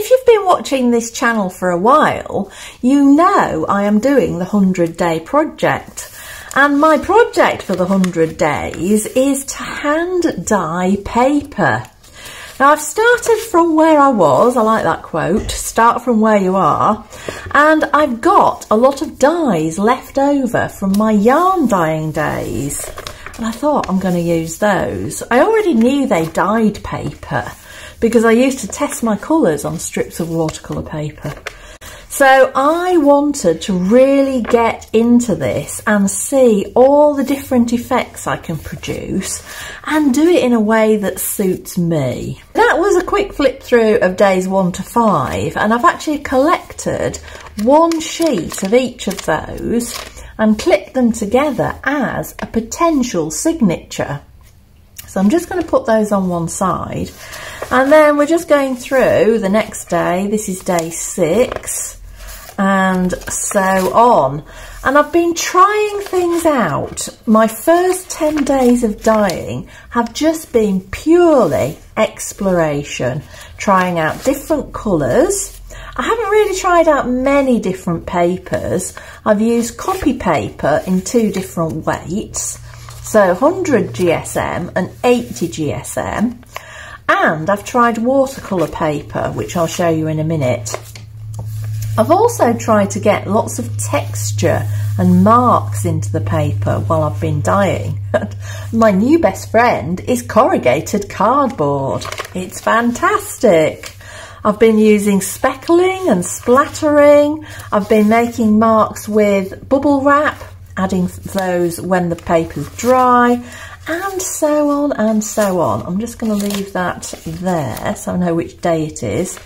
If you've been watching this channel for a while, you know I am doing the 100 day project. And my project for the 100 days is to hand dye paper. Now I've started from where I was, I like that quote, start from where you are, and I've got a lot of dyes left over from my yarn dyeing days. And I thought I'm going to use those. I already knew they dyed paper because I used to test my colours on strips of watercolour paper. So I wanted to really get into this and see all the different effects I can produce and do it in a way that suits me. That was a quick flip through of days one to five and I've actually collected one sheet of each of those and clipped them together as a potential signature. So I'm just going to put those on one side and then we're just going through the next day. This is day six and so on. And I've been trying things out. My first 10 days of dyeing have just been purely exploration, trying out different colours. I haven't really tried out many different papers. I've used copy paper in two different weights. So 100 GSM and 80 GSM. And I've tried watercolour paper, which I'll show you in a minute. I've also tried to get lots of texture and marks into the paper while I've been dyeing. My new best friend is corrugated cardboard. It's fantastic. I've been using speckling and splattering. I've been making marks with bubble wrap, adding those when the paper's dry, and so on and so on. I'm just going to leave that there so I know which day it is.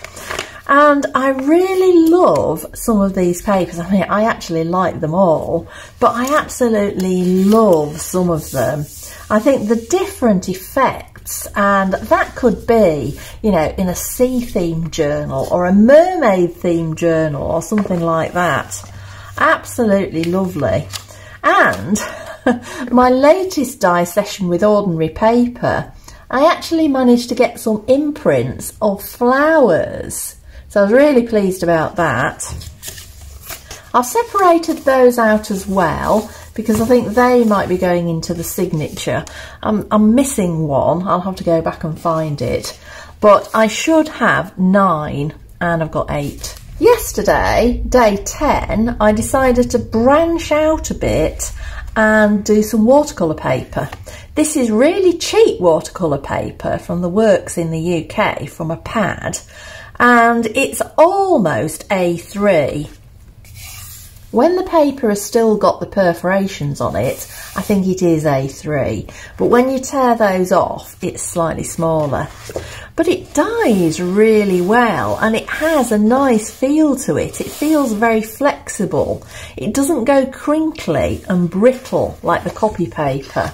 And I really love some of these papers. I mean, I actually like them all, but I absolutely love some of them. I think the different effects, and that could be, you know, in a sea themed journal or a mermaid themed journal or something like that. Absolutely lovely. And my latest dye session with ordinary paper, I actually managed to get some imprints of flowers so I was really pleased about that. I've separated those out as well because I think they might be going into the signature. I'm, I'm missing one. I'll have to go back and find it. But I should have nine and I've got eight. Yesterday, day 10, I decided to branch out a bit and do some watercolour paper. This is really cheap watercolour paper from the works in the UK from a pad and it's almost A3. When the paper has still got the perforations on it, I think it is A3. But when you tear those off, it's slightly smaller. But it dyes really well and it has a nice feel to it. It feels very flexible. It doesn't go crinkly and brittle like the copy paper.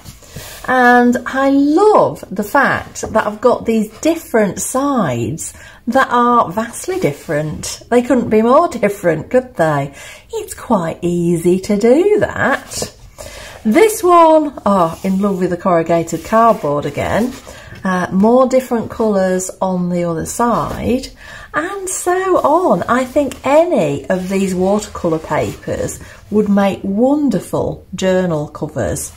And I love the fact that I've got these different sides that are vastly different. They couldn't be more different, could they? It's quite easy to do that. This one, oh, in love with the corrugated cardboard again. Uh, more different colours on the other side and so on. I think any of these watercolour papers would make wonderful journal covers.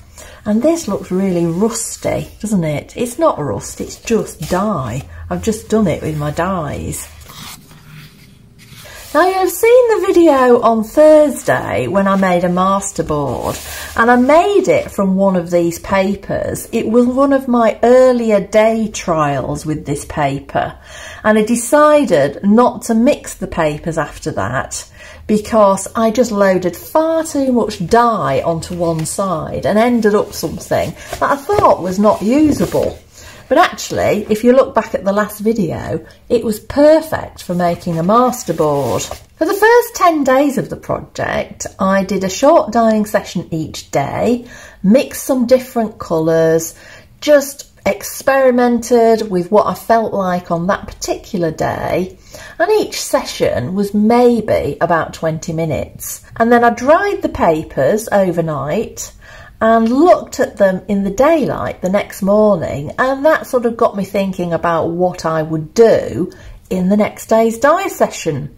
And this looks really rusty, doesn't it? It's not rust, it's just dye. I've just done it with my dyes. Now you'll have seen the video on Thursday when I made a masterboard and I made it from one of these papers. It was one of my earlier day trials with this paper and I decided not to mix the papers after that because I just loaded far too much dye onto one side and ended up something that I thought was not usable. But actually, if you look back at the last video, it was perfect for making a masterboard. For the first 10 days of the project, I did a short dyeing session each day, mixed some different colours, just experimented with what I felt like on that particular day and each session was maybe about 20 minutes and then I dried the papers overnight and looked at them in the daylight the next morning and that sort of got me thinking about what I would do in the next day's dye session.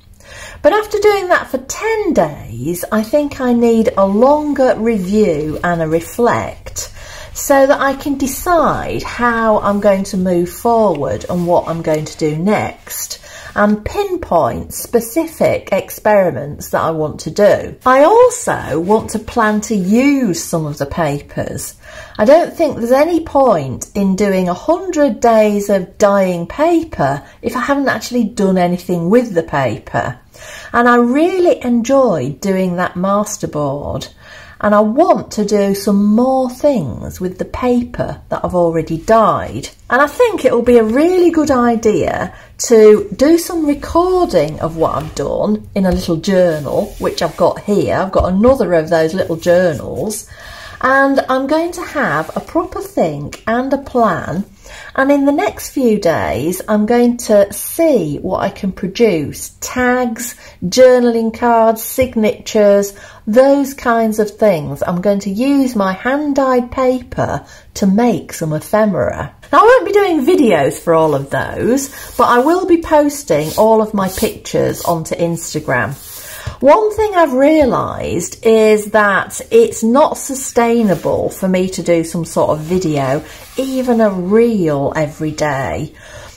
But after doing that for 10 days, I think I need a longer review and a reflect so that I can decide how I'm going to move forward and what I'm going to do next and pinpoint specific experiments that I want to do. I also want to plan to use some of the papers. I don't think there's any point in doing a hundred days of dyeing paper if I haven't actually done anything with the paper. And I really enjoyed doing that masterboard and I want to do some more things with the paper that I've already dyed. And I think it will be a really good idea to do some recording of what I've done in a little journal, which I've got here. I've got another of those little journals and I'm going to have a proper think and a plan and in the next few days, I'm going to see what I can produce. Tags, journaling cards, signatures, those kinds of things. I'm going to use my hand-dyed paper to make some ephemera. Now, I won't be doing videos for all of those, but I will be posting all of my pictures onto Instagram. One thing I've realised is that it's not sustainable for me to do some sort of video, even a reel every day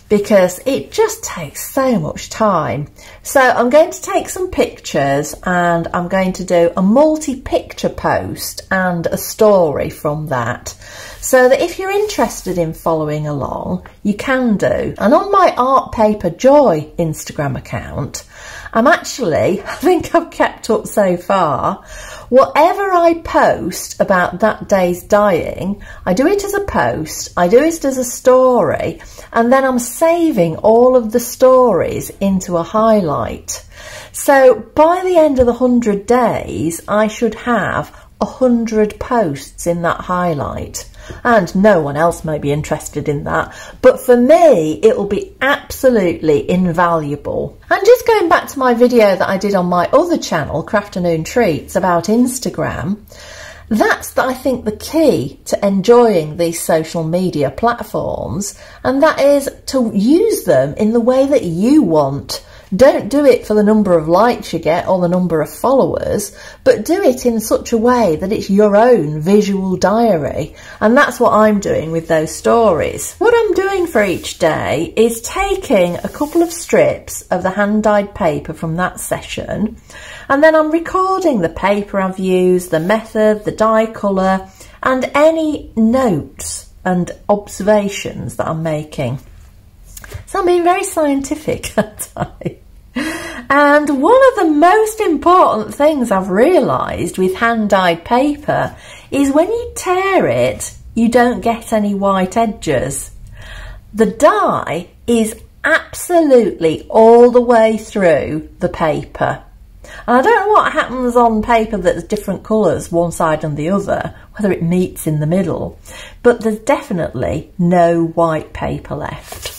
because it just takes so much time. So I'm going to take some pictures and I'm going to do a multi-picture post and a story from that. So that if you're interested in following along, you can do. And on my Art Paper Joy Instagram account, I'm actually, I think I've kept up so far, whatever I post about that day's dying, I do it as a post, I do it as a story, and then I'm saving all of the stories into a highlight. So by the end of the 100 days, I should have 100 posts in that highlight and no one else may be interested in that. But for me, it will be absolutely invaluable. And just going back to my video that I did on my other channel, Crafternoon Treats, about Instagram, that's, that I think, the key to enjoying these social media platforms, and that is to use them in the way that you want don't do it for the number of likes you get or the number of followers, but do it in such a way that it's your own visual diary. And that's what I'm doing with those stories. What I'm doing for each day is taking a couple of strips of the hand-dyed paper from that session, and then I'm recording the paper I've used, the method, the dye colour, and any notes and observations that I'm making. So I'm being very scientific at times. And one of the most important things I've realised with hand-dyed paper is when you tear it, you don't get any white edges. The dye is absolutely all the way through the paper. And I don't know what happens on paper that's different colours, one side and the other, whether it meets in the middle, but there's definitely no white paper left.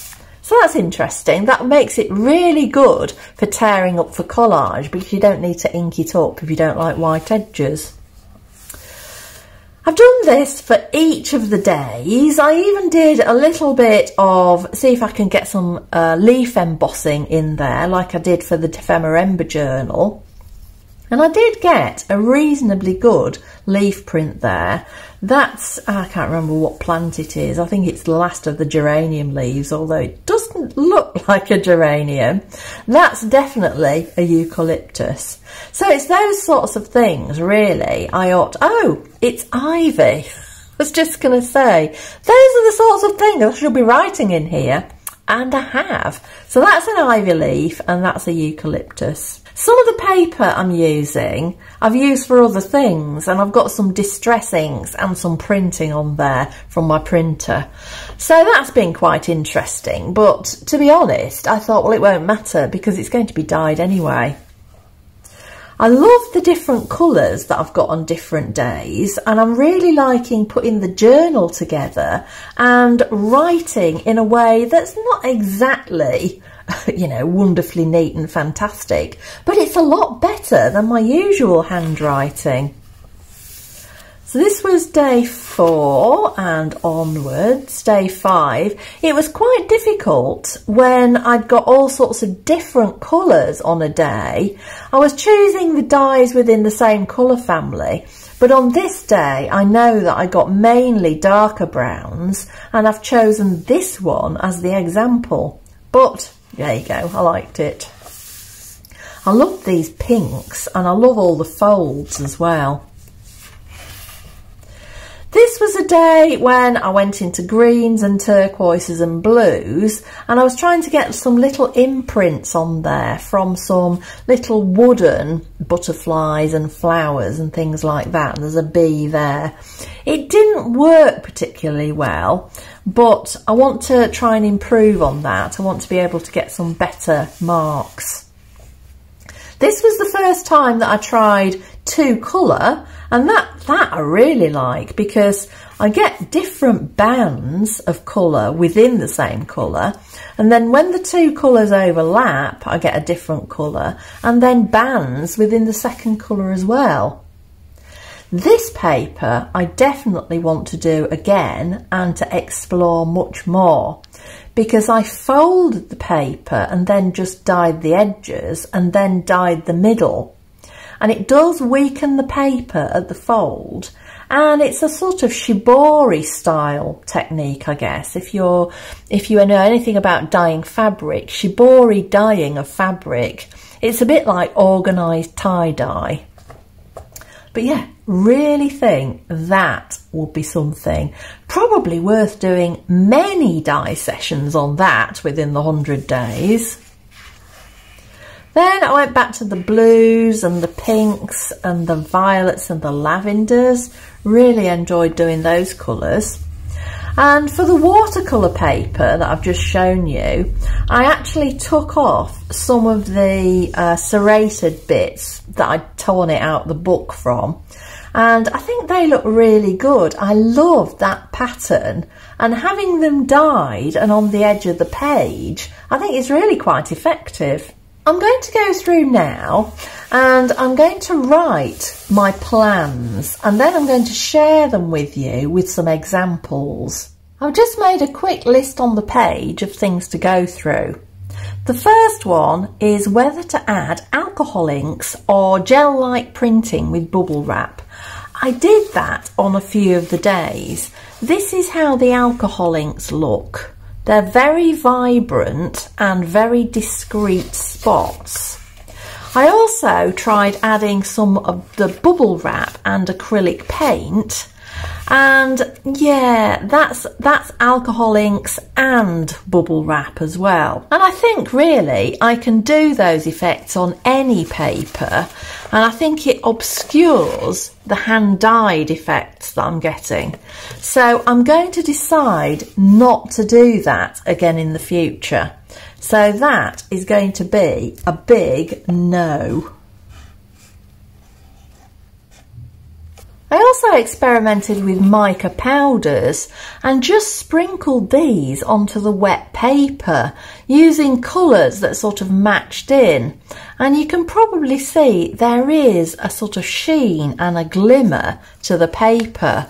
So that's interesting. That makes it really good for tearing up for collage because you don't need to ink it up if you don't like white edges. I've done this for each of the days. I even did a little bit of, see if I can get some uh, leaf embossing in there like I did for the Ephemerember journal. And I did get a reasonably good leaf print there. That's, I can't remember what plant it is. I think it's the last of the geranium leaves, although it doesn't look like a geranium. That's definitely a eucalyptus. So it's those sorts of things, really. I ought, oh, it's ivy. I was just going to say, those are the sorts of things I should be writing in here. And I have. So that's an ivy leaf and that's a eucalyptus. Some of the paper I'm using, I've used for other things and I've got some distress inks and some printing on there from my printer. So that's been quite interesting. But to be honest, I thought, well, it won't matter because it's going to be dyed anyway. I love the different colours that I've got on different days and I'm really liking putting the journal together and writing in a way that's not exactly you know, wonderfully neat and fantastic, but it's a lot better than my usual handwriting. So this was day four and onwards, day five. It was quite difficult when I'd got all sorts of different colours on a day. I was choosing the dyes within the same colour family, but on this day I know that I got mainly darker browns and I've chosen this one as the example. But there you go, I liked it. I love these pinks and I love all the folds as well. This was a day when I went into greens and turquoises and blues and I was trying to get some little imprints on there from some little wooden butterflies and flowers and things like that. And there's a bee there. It didn't work particularly well, but I want to try and improve on that. I want to be able to get some better marks. This was the first time that I tried two colour and that, that I really like because I get different bands of colour within the same colour and then when the two colours overlap I get a different colour and then bands within the second colour as well. This paper I definitely want to do again and to explore much more because I folded the paper and then just dyed the edges and then dyed the middle. And it does weaken the paper at the fold and it's a sort of shibori style technique, I guess. If you're, if you know anything about dyeing fabric, shibori dyeing of fabric, it's a bit like organised tie-dye. But yeah, really think that would be something probably worth doing many dye sessions on that within the 100 days. Then I went back to the blues and the pinks and the violets and the lavenders. Really enjoyed doing those colours. And for the watercolour paper that I've just shown you, I actually took off some of the uh, serrated bits that I'd torn it out the book from. And I think they look really good. I love that pattern and having them dyed and on the edge of the page, I think is really quite effective. I'm going to go through now and I'm going to write my plans and then I'm going to share them with you with some examples. I've just made a quick list on the page of things to go through. The first one is whether to add alcohol inks or gel-like printing with bubble wrap. I did that on a few of the days. This is how the alcohol inks look. They're very vibrant and very discrete spots. I also tried adding some of the bubble wrap and acrylic paint and yeah, that's that's alcohol inks and bubble wrap as well. And I think really I can do those effects on any paper and I think it obscures the hand dyed effects that I'm getting. So I'm going to decide not to do that again in the future. So that is going to be a big no. I also experimented with mica powders and just sprinkled these onto the wet paper using colours that sort of matched in. And you can probably see there is a sort of sheen and a glimmer to the paper.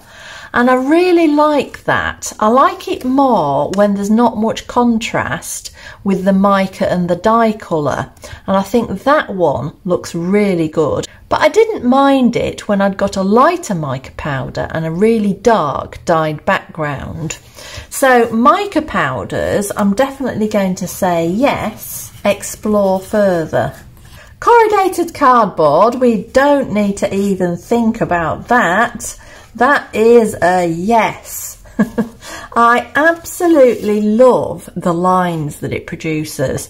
And I really like that. I like it more when there's not much contrast with the mica and the dye colour. And I think that one looks really good. But I didn't mind it when I'd got a lighter mica powder and a really dark dyed background. So mica powders, I'm definitely going to say yes, explore further. Corrugated cardboard, we don't need to even think about that. That is a yes. I absolutely love the lines that it produces.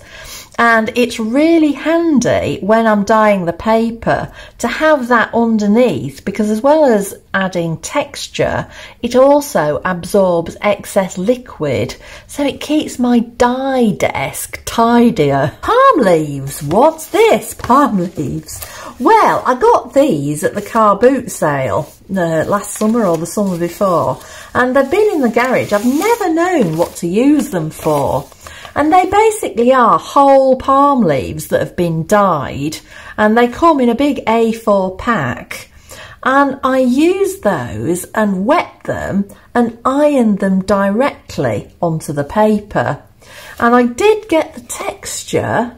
And it's really handy when I'm dyeing the paper to have that underneath because as well as adding texture, it also absorbs excess liquid. So it keeps my dye desk tidier. Palm leaves. What's this? Palm leaves. Well, I got these at the car boot sale uh, last summer or the summer before. And they've been in the garage. I've never known what to use them for. And they basically are whole palm leaves that have been dyed and they come in a big A4 pack. and I use those and wet them and iron them directly onto the paper. And I did get the texture,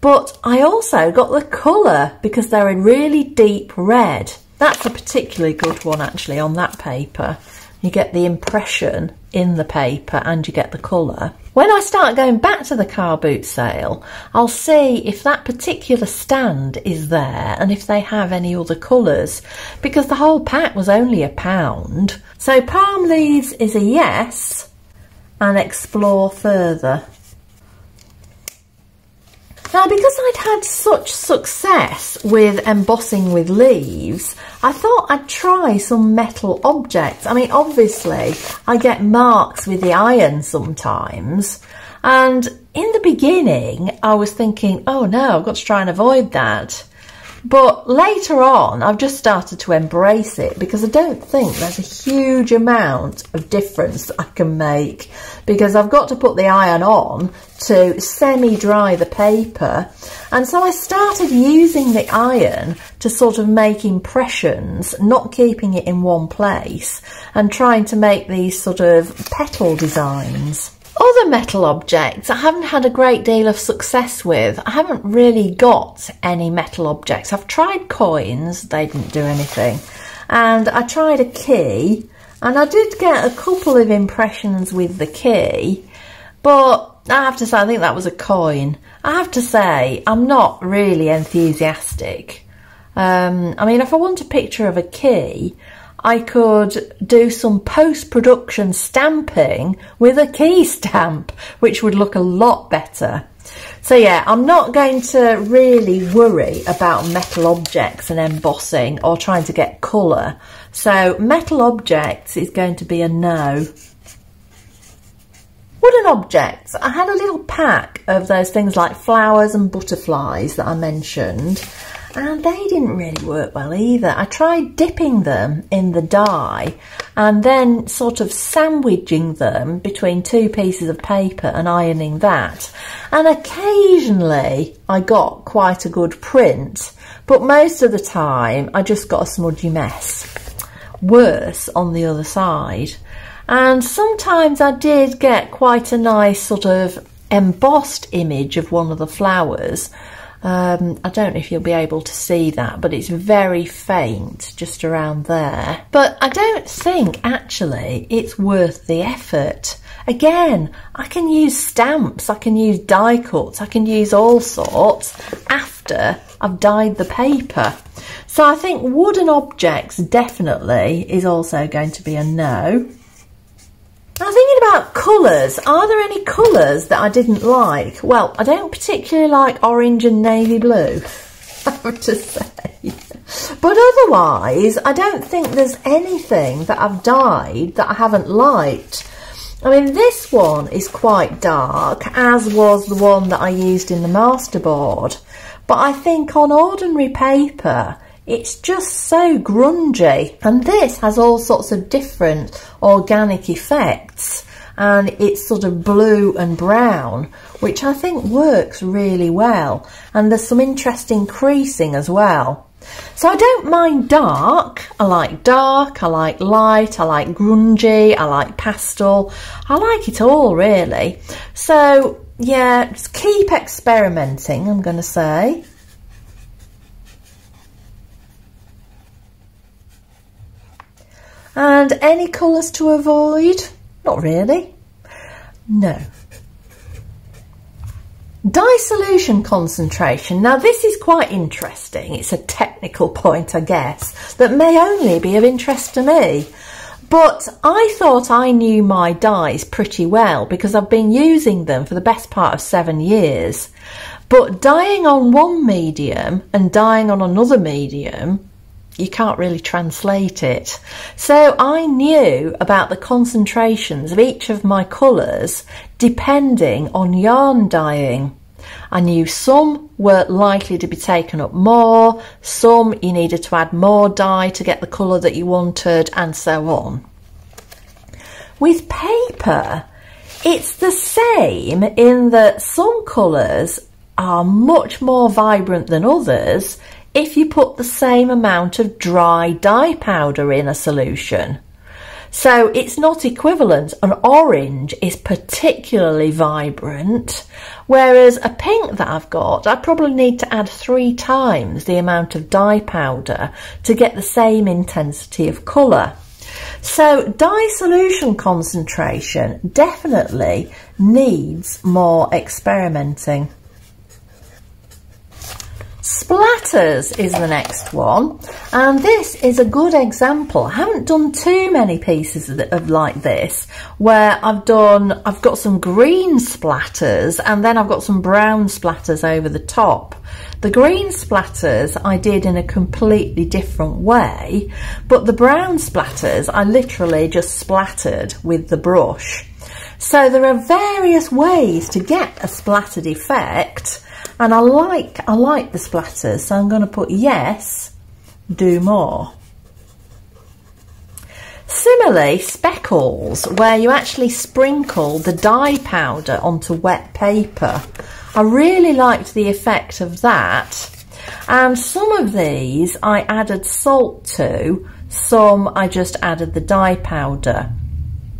but I also got the colour because they're a really deep red. That's a particularly good one actually on that paper. You get the impression in the paper and you get the colour. When I start going back to the car boot sale, I'll see if that particular stand is there and if they have any other colours because the whole pack was only a pound. So palm leaves is a yes and explore further. Now, because I'd had such success with embossing with leaves, I thought I'd try some metal objects. I mean, obviously, I get marks with the iron sometimes. And in the beginning, I was thinking, oh no, I've got to try and avoid that. But later on, I've just started to embrace it because I don't think there's a huge amount of difference I can make because I've got to put the iron on to semi-dry the paper. And so I started using the iron to sort of make impressions, not keeping it in one place and trying to make these sort of petal designs. Other metal objects I haven't had a great deal of success with. I haven't really got any metal objects. I've tried coins, they didn't do anything. And I tried a key, and I did get a couple of impressions with the key, but I have to say, I think that was a coin. I have to say, I'm not really enthusiastic. Um, I mean, if I want a picture of a key, I could do some post-production stamping with a key stamp, which would look a lot better. So yeah, I'm not going to really worry about metal objects and embossing or trying to get colour. So metal objects is going to be a no. Wooden objects. I had a little pack of those things like flowers and butterflies that I mentioned and they didn't really work well either. I tried dipping them in the dye and then sort of sandwiching them between two pieces of paper and ironing that. And occasionally I got quite a good print, but most of the time I just got a smudgy mess. Worse on the other side. And sometimes I did get quite a nice sort of embossed image of one of the flowers um, I don't know if you'll be able to see that, but it's very faint just around there. But I don't think actually it's worth the effort. Again, I can use stamps, I can use die cuts, I can use all sorts after I've dyed the paper. So I think wooden objects definitely is also going to be a no. I thinking about colours. Are there any colours that I didn't like? Well, I don't particularly like orange and navy blue, I have to say. But otherwise, I don't think there's anything that I've dyed that I haven't liked. I mean, this one is quite dark, as was the one that I used in the masterboard. But I think on ordinary paper, it's just so grungy. And this has all sorts of different organic effects and it's sort of blue and brown, which I think works really well. And there's some interesting creasing as well. So I don't mind dark. I like dark, I like light, I like grungy, I like pastel. I like it all really. So yeah, just keep experimenting, I'm going to say. And any colours to avoid? Not really. No. Dye solution concentration. Now this is quite interesting. It's a technical point, I guess, that may only be of interest to me. But I thought I knew my dyes pretty well because I've been using them for the best part of seven years. But dyeing on one medium and dyeing on another medium you can't really translate it. So I knew about the concentrations of each of my colours depending on yarn dyeing. I knew some were likely to be taken up more, some you needed to add more dye to get the colour that you wanted, and so on. With paper, it's the same in that some colours are much more vibrant than others if you put the same amount of dry dye powder in a solution. So it's not equivalent. An orange is particularly vibrant, whereas a pink that I've got, I probably need to add three times the amount of dye powder to get the same intensity of colour. So dye solution concentration definitely needs more experimenting. Splatters is the next one and this is a good example. I haven't done too many pieces of, of, like this where I've done, I've got some green splatters and then I've got some brown splatters over the top. The green splatters I did in a completely different way but the brown splatters I literally just splattered with the brush. So there are various ways to get a splattered effect and I like, I like the splatters, so I'm going to put yes, do more. Similarly, speckles, where you actually sprinkle the dye powder onto wet paper. I really liked the effect of that. And some of these I added salt to, some I just added the dye powder.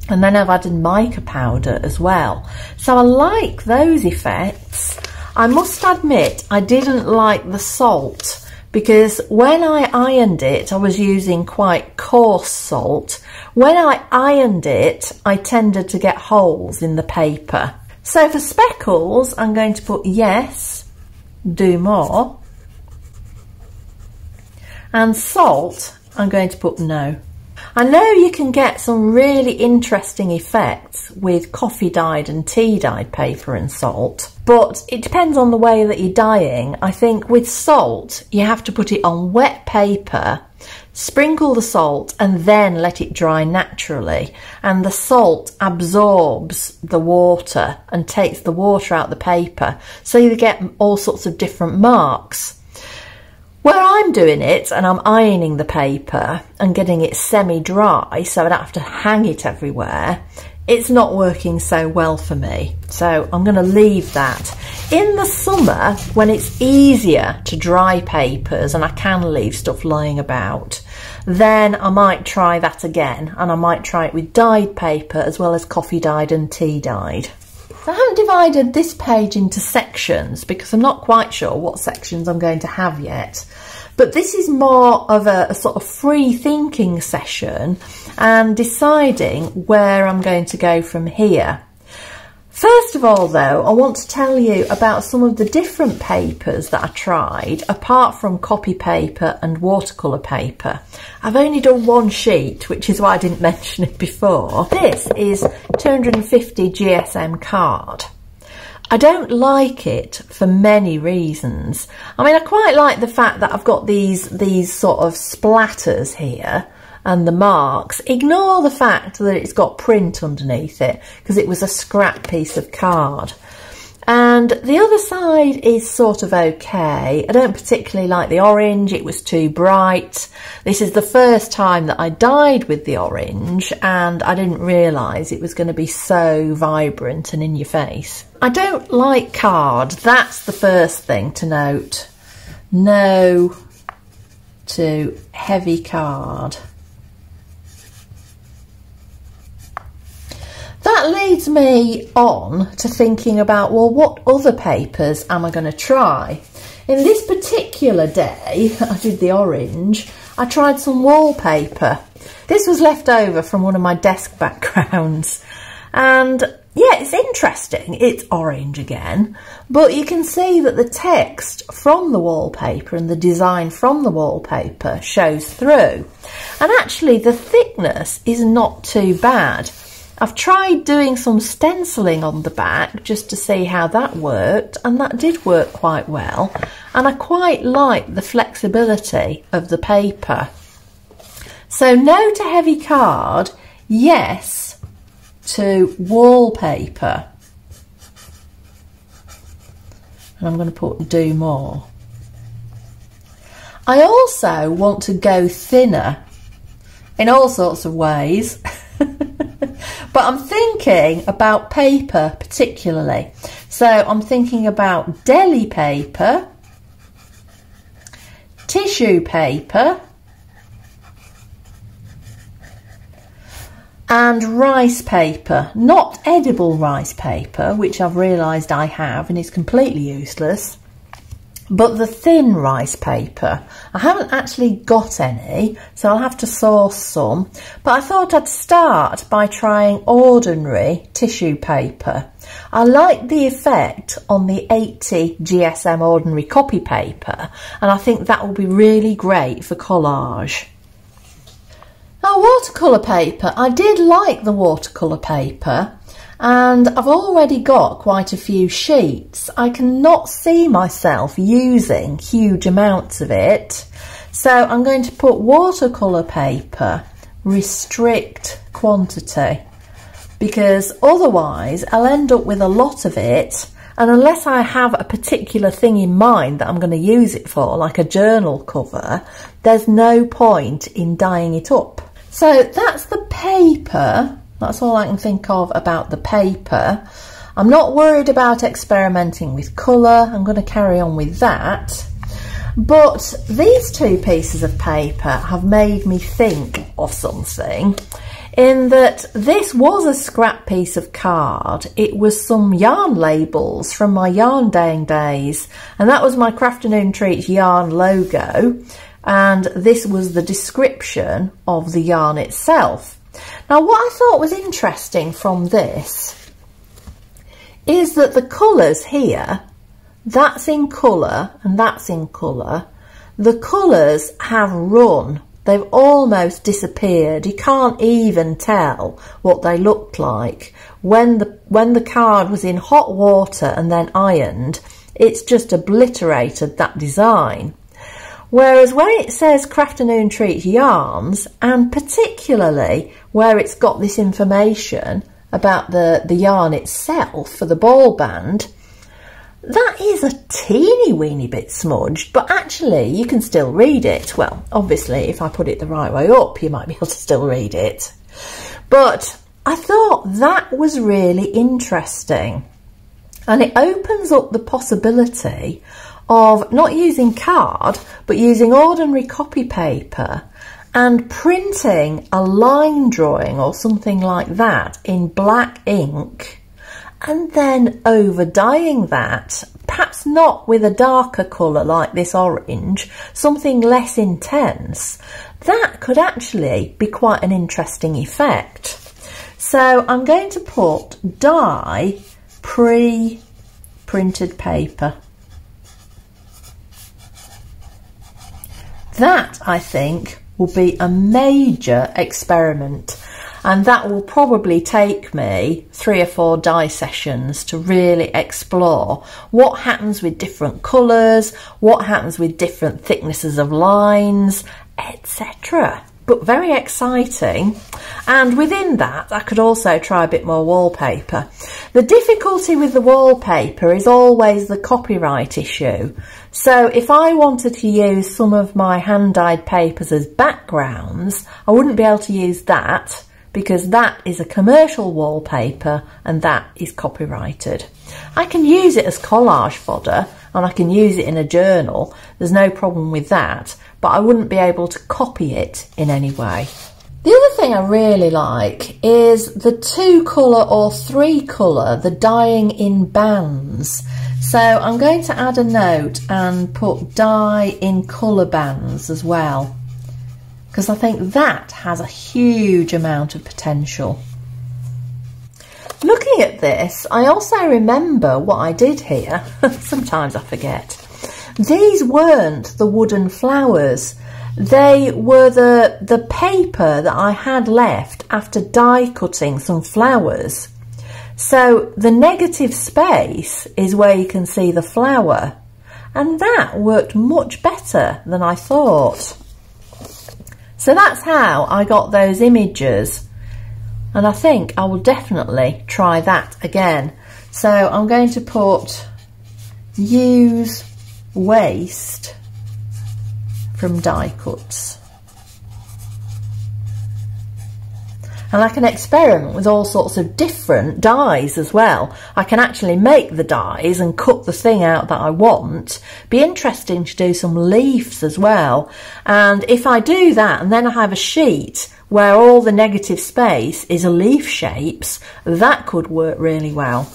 And then I've added mica powder as well. So I like those effects. I must admit I didn't like the salt because when I ironed it, I was using quite coarse salt. When I ironed it, I tended to get holes in the paper. So for speckles, I'm going to put yes, do more. And salt, I'm going to put no. I know you can get some really interesting effects with coffee dyed and tea dyed paper and salt, but it depends on the way that you're dyeing. I think with salt, you have to put it on wet paper, sprinkle the salt and then let it dry naturally. And the salt absorbs the water and takes the water out the paper. So you get all sorts of different marks. Where I'm doing it and I'm ironing the paper and getting it semi-dry so I don't have to hang it everywhere, it's not working so well for me. So I'm going to leave that. In the summer, when it's easier to dry papers and I can leave stuff lying about, then I might try that again and I might try it with dyed paper as well as coffee dyed and tea dyed. I haven't divided this page into sections because I'm not quite sure what sections I'm going to have yet. But this is more of a, a, sort of free thinking session and deciding where I'm going to go from here. First of all, though, I want to tell you about some of the different papers that I tried, apart from copy paper and watercolour paper. I've only done one sheet, which is why I didn't mention it before. This is 250 GSM card. I don't like it for many reasons. I mean, I quite like the fact that I've got these, these sort of splatters here and the marks. Ignore the fact that it's got print underneath it because it was a scrap piece of card. And the other side is sort of okay. I don't particularly like the orange. It was too bright. This is the first time that I dyed with the orange and I didn't realise it was going to be so vibrant and in your face. I don't like card. That's the first thing to note. No to heavy card. That leads me on to thinking about, well, what other papers am I going to try? In this particular day, I did the orange, I tried some wallpaper. This was left over from one of my desk backgrounds. And yeah, it's interesting. It's orange again, but you can see that the text from the wallpaper and the design from the wallpaper shows through. And actually the thickness is not too bad. I've tried doing some stenciling on the back just to see how that worked and that did work quite well and I quite like the flexibility of the paper. So no to heavy card, yes to wallpaper. And I'm going to put do more. I also want to go thinner in all sorts of ways. But I'm thinking about paper particularly. So I'm thinking about deli paper, tissue paper and rice paper, not edible rice paper, which I've realised I have and is completely useless, but the thin rice paper. I haven't actually got any, so I'll have to source some, but I thought I'd start by trying ordinary tissue paper. I like the effect on the 80 GSM ordinary copy paper, and I think that will be really great for collage. Now watercolour paper, I did like the watercolour paper and I've already got quite a few sheets. I cannot see myself using huge amounts of it. So I'm going to put watercolour paper, restrict quantity, because otherwise I'll end up with a lot of it and unless I have a particular thing in mind that I'm going to use it for, like a journal cover, there's no point in dyeing it up. So that's the paper. That's all I can think of about the paper. I'm not worried about experimenting with colour. I'm going to carry on with that. But these two pieces of paper have made me think of something in that this was a scrap piece of card. It was some yarn labels from my yarn dyeing days and that was my Crafternoon Treats yarn logo and this was the description of the yarn itself. Now what I thought was interesting from this is that the colours here, that's in colour and that's in colour, the colours have run. They've almost disappeared. You can't even tell what they looked like. When the, when the card was in hot water and then ironed, it's just obliterated that design. Whereas when it says Craft Crafternoon Treat Yarns, and particularly where it's got this information about the, the yarn itself for the ball band, that is a teeny weeny bit smudged, but actually you can still read it. Well, obviously, if I put it the right way up, you might be able to still read it. But I thought that was really interesting. And it opens up the possibility of not using card, but using ordinary copy paper and printing a line drawing or something like that in black ink and then over dyeing that, perhaps not with a darker colour like this orange, something less intense, that could actually be quite an interesting effect. So I'm going to put dye pre-printed paper. That, I think, will be a major experiment and that will probably take me three or four dye sessions to really explore what happens with different colours, what happens with different thicknesses of lines, etc. But very exciting. And within that, I could also try a bit more wallpaper. The difficulty with the wallpaper is always the copyright issue. So if I wanted to use some of my hand-dyed papers as backgrounds, I wouldn't be able to use that because that is a commercial wallpaper and that is copyrighted. I can use it as collage fodder and I can use it in a journal. There's no problem with that, but I wouldn't be able to copy it in any way. The other thing I really like is the two colour or three colour, the dyeing in bands. So I'm going to add a note and put dye in colour bands as well because I think that has a huge amount of potential. Looking at this, I also remember what I did here. Sometimes I forget. These weren't the wooden flowers. They were the, the paper that I had left after die cutting some flowers. So the negative space is where you can see the flower. And that worked much better than I thought. So that's how I got those images. And I think I will definitely try that again. So I'm going to put use waste from die cuts. and I can experiment with all sorts of different dies as well. I can actually make the dies and cut the thing out that I want. Be interesting to do some leaves as well. And if I do that and then I have a sheet where all the negative space is a leaf shapes, that could work really well.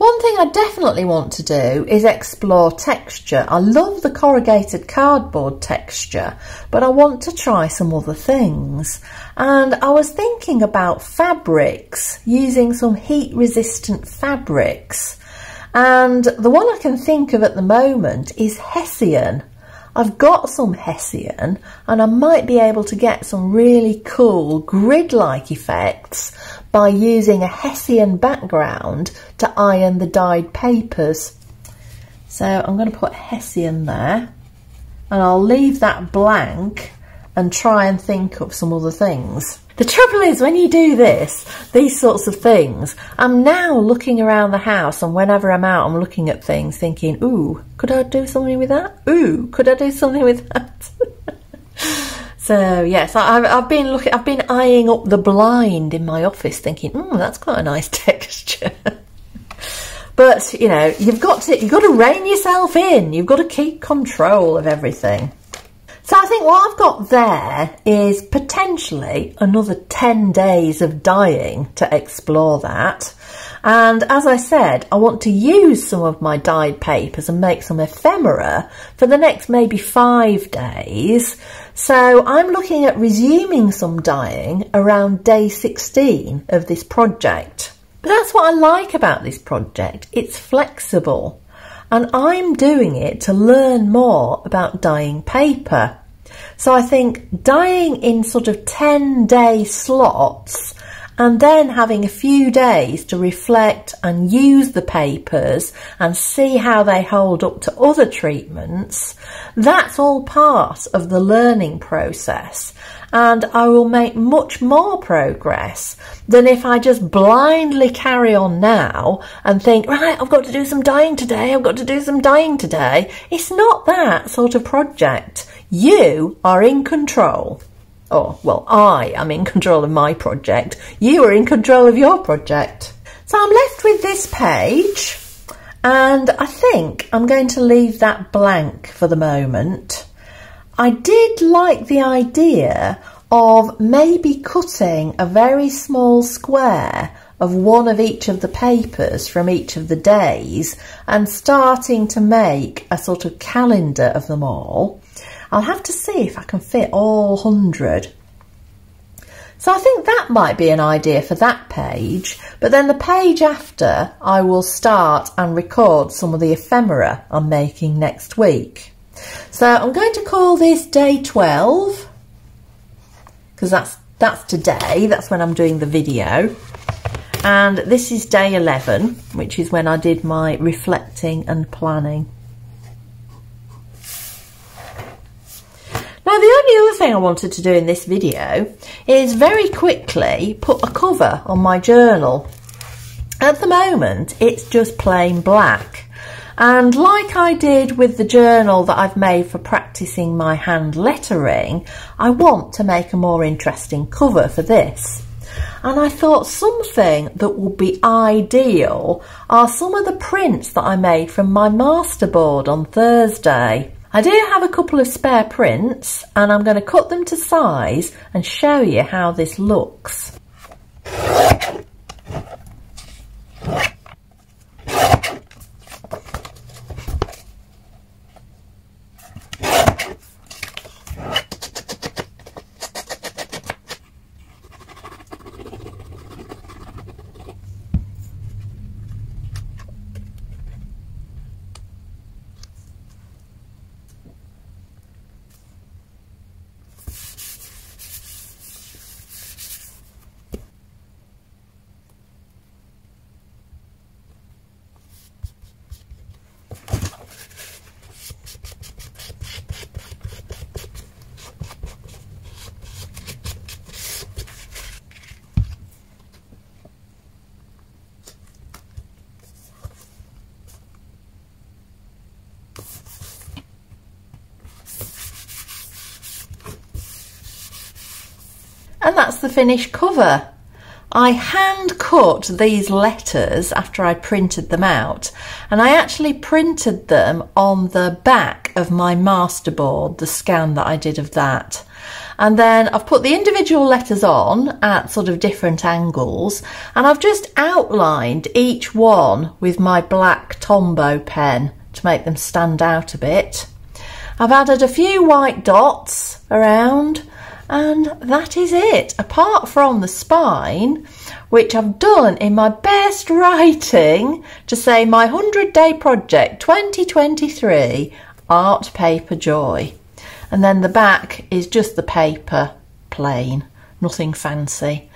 One thing I definitely want to do is explore texture. I love the corrugated cardboard texture, but I want to try some other things. And I was thinking about fabrics, using some heat resistant fabrics. And the one I can think of at the moment is Hessian. I've got some Hessian and I might be able to get some really cool grid-like effects by using a Hessian background to iron the dyed papers. So I'm going to put Hessian there and I'll leave that blank and try and think of some other things. The trouble is when you do this, these sorts of things, I'm now looking around the house and whenever I'm out I'm looking at things thinking, ooh, could I do something with that? Ooh, could I do something with that? So yes, I, have been looking. I've been eyeing up the blind in my office, thinking, "Hmm, that's quite a nice texture." but you know, you've got to you've got to rein yourself in. You've got to keep control of everything. So I think what I've got there is potentially another 10 days of dyeing to explore that. And as I said, I want to use some of my dyed papers and make some ephemera for the next maybe five days. So I'm looking at resuming some dyeing around day 16 of this project. But that's what I like about this project. It's flexible and I'm doing it to learn more about dyeing paper. So I think dyeing in sort of 10 day slots and then having a few days to reflect and use the papers and see how they hold up to other treatments, that's all part of the learning process. And I will make much more progress than if I just blindly carry on now and think, right, I've got to do some dyeing today, I've got to do some dyeing today. It's not that sort of project. You are in control oh, well, I am in control of my project. You are in control of your project. So I'm left with this page and I think I'm going to leave that blank for the moment. I did like the idea of maybe cutting a very small square of one of each of the papers from each of the days and starting to make a sort of calendar of them all. I'll have to see if I can fit all 100. So I think that might be an idea for that page, but then the page after I will start and record some of the ephemera I'm making next week. So I'm going to call this day 12 because that's that's today, that's when I'm doing the video. And this is day 11, which is when I did my reflecting and planning. Now the only other thing I wanted to do in this video is very quickly put a cover on my journal. At the moment it's just plain black and like I did with the journal that I've made for practicing my hand lettering, I want to make a more interesting cover for this. And I thought something that would be ideal are some of the prints that I made from my masterboard on Thursday. I do have a couple of spare prints and I'm going to cut them to size and show you how this looks. And that's the finished cover. I hand cut these letters after I printed them out and I actually printed them on the back of my masterboard, the scan that I did of that. And then I've put the individual letters on at sort of different angles and I've just outlined each one with my black Tombow pen to make them stand out a bit. I've added a few white dots around and that is it. Apart from the spine, which I've done in my best writing to say my 100 day project 2023 art paper joy. And then the back is just the paper, plain, nothing fancy.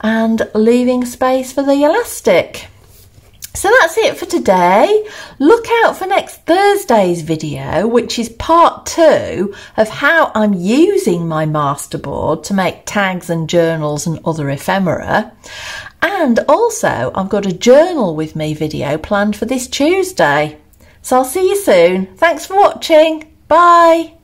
And leaving space for the elastic. So that's it for today. Look out for next Thursday's video, which is part two of how I'm using my masterboard to make tags and journals and other ephemera. And also, I've got a journal with me video planned for this Tuesday. So I'll see you soon. Thanks for watching. Bye.